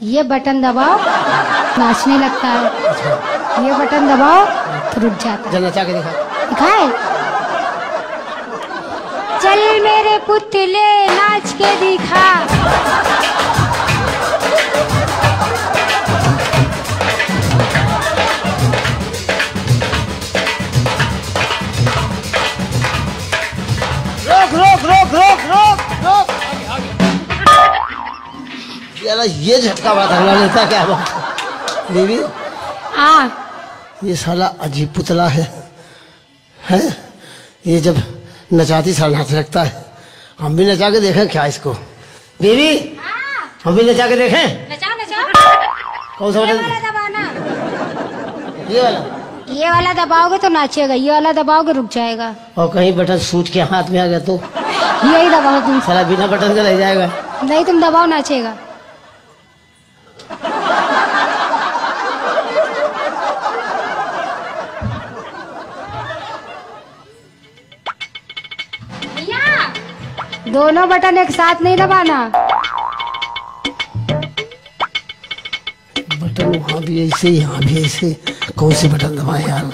ये बटन दबाओ नाचने लगता है। ये बटन दबाओ तो रुक जाता है। नचा के दिखा दिखाए? चल मेरे पुतले नाच के दिखा। रोक रोक रोक रोक रोक रोक। यार ये झटका बड़ा तगड़ा लेता क्या बात? बीबी आ ये साला अजीब पुतला है हैं? ये जब नचाती साला नाच लगता है। हम भी नचा के देखें क्या इसको। बीबी हम भी नचा के देखें। नचा नचा कौन सा ये वाला ये वाला। ये वाला दबाओगे तो नाचेगा ये वाला दबाओगे रुक जाएगा। और कहीं बटन सूट के हाथ में आ गया तो? यही दबाओ तुम। साला बिना बटन के रह जाएगा। नहीं तुम दबाओ नाचेगा। दोनों बटन एक साथ नहीं दबाना। बटन वहाँ भी ऐसे, यहाँ भी ऐसे। कौन से बटन दबाए यार?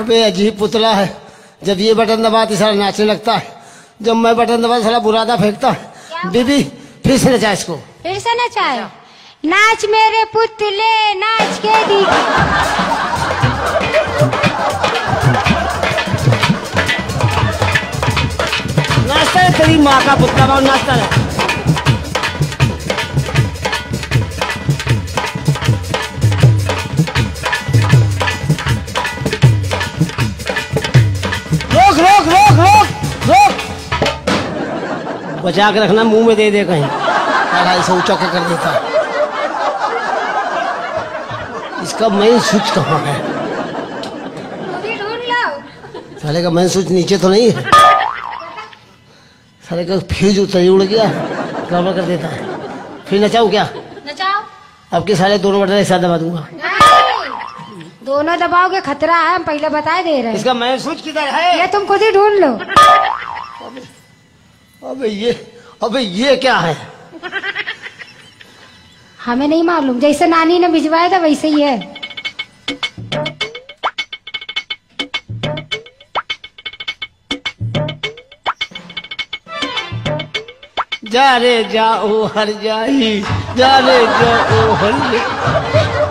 अबे अजीब पुतला है। जब ये बटन दबाती सारा नाचने लगता है। जब मैं बटन दबा सारा बुरादा फेंकता है। बीबी फिर से नचा इसको। फिर से नचाए? नाच मेरे पुतले नाच के दिखा नाचता है तेरी माँ का पुतला नाचता है। बचा के रखना मुँह में दे दे कहीं। साला ऐसे ऊँचा कर देता? इसका मेन स्विच कहाँ है अभी ढूंढ लो साले का मेन स्विच नीचे तो नहीं है। साले का फ्यूज उतर उड़ गया गड़बड़ कर देता है। फिर नचाऊ क्या? नचाओ। अब के साले दोनों बटन एक साथ दबा दूँगा। नहीं। दोनों दबाओगे खतरा है हम पहले बता दे रहे हैं। इसका मेन स्विच किधर है? ये तुम खुद ही ढूंढ लो। अबे ये अबे ये क्या है? हमें नहीं मालूम। जैसे नानी ने भिजवाया था वैसे ही है। जा रे जाओ हर जाई जा रे जाओ हर जाई।